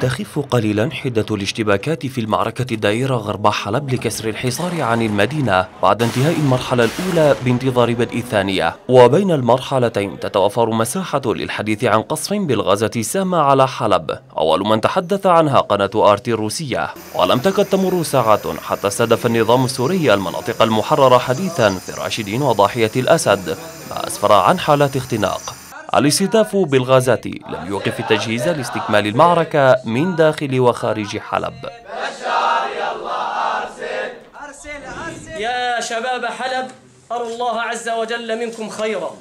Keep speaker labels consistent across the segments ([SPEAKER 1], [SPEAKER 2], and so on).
[SPEAKER 1] تخف قليلا حدة الاشتباكات في المعركة الدائرة غرب حلب لكسر الحصار عن المدينة بعد انتهاء المرحلة الأولى بانتظار بدء الثانية. وبين المرحلتين تتوفر مساحة للحديث عن قصف بالغازة السامة على حلب. أول من تحدث عنها قناة آرتي الروسية. ولم تكد تمر ساعات حتى استهدف النظام السوري المناطق المحررة حديثا في راشدين وضاحية الأسد. ما أسفر عن حالات اختناق. الاستهداف بالغازات لم يوقف التجهيز لاستكمال المعركة من داخل وخارج حلب.
[SPEAKER 2] يا شباب حلب أروا الله عز وجل منكم خيرا.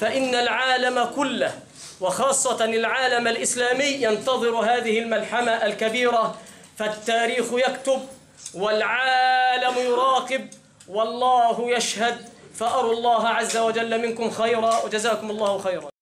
[SPEAKER 2] فإن العالم كله وخاصة العالم الإسلامي ينتظر هذه الملحمة الكبيرة. فالتاريخ يكتب والعالم يراقب والله يشهد. فأروا الله عز وجل منكم خيرا وجزاكم الله خيرا.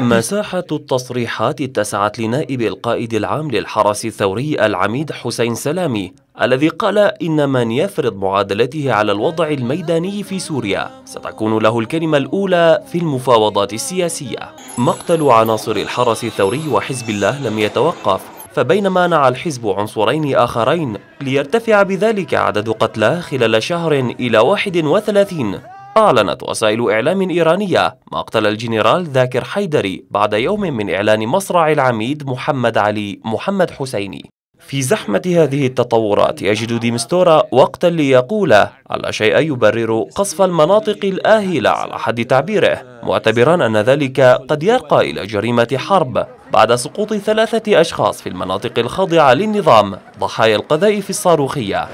[SPEAKER 1] مساحة التصريحات اتسعت لنائب القائد العام للحرس الثوري العميد حسين سلامي الذي قال إن من يفرض معادلته على الوضع الميداني في سوريا ستكون له الكلمة الأولى في المفاوضات السياسية. مقتل عناصر الحرس الثوري وحزب الله لم يتوقف فبينما نعى الحزب عنصرين آخرين ليرتفع بذلك عدد قتلى خلال شهر إلى 31 أعلنت وسائل إعلام إيرانية مقتل الجنرال ذاكر حيدري بعد يوم من إعلان مصرع العميد محمد علي محمد حسيني. في زحمة هذه التطورات يجد ديمستورا وقتا ليقول على شيء يبرر قصف المناطق الآهلة على حد تعبيره معتبرا أن ذلك قد يرقى إلى جريمة حرب. بعد سقوط ثلاثة أشخاص في المناطق الخاضعة للنظام ضحايا القذائف الصاروخية.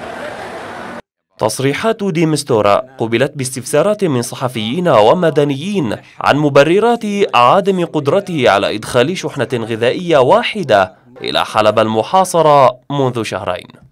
[SPEAKER 1] تصريحات ديمستورا قبلت باستفسارات من صحفيين ومدنيين عن مبررات عدم قدرته على إدخال شحنة غذائية واحدة إلى حلب المحاصرة منذ شهرين.